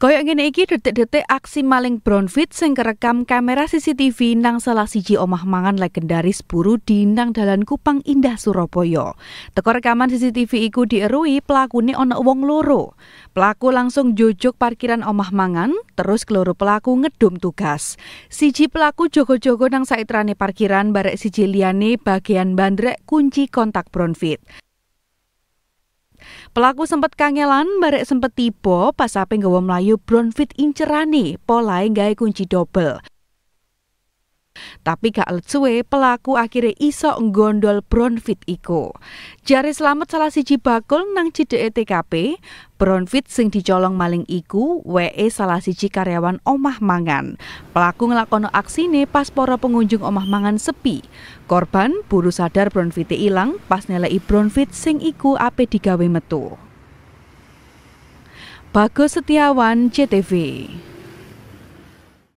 Koyok ngene iki detik-detik aksi maling Brownfit sing kerekam kamera CCTV nang salah siji omah mangan legendaris buru di nang dalan Kupang Indah Surabaya. Teko rekaman CCTV iku dierui pelakune ana wong loro. Pelaku langsung jojok parkiran omah mangan, terus keloro pelaku ngedum tugas. Siji pelaku jogo-jogo nang saitrane parkiran barek siji liyane bagian bandrek kunci kontak Brownfit. Pelaku sempat kangelan barek sempat tiba pas ape nggawa mlayu Brownfit incerane polahe gawe kunci double. Tapi gak let pelaku akhirnya iso nggondol Brownfit iku. Jari selamat salah siji bakul nang cideke TKP, Brownfit sing dicolong maling iku WE salah siji karyawan omah mangan. Pelaku ngelakono aksine pas para pengunjung omah mangan sepi. Korban buru sadar Brownfit ilang pas neleki Brownfit sing iku ape digawe metu. Bagus Setiawan, CTV.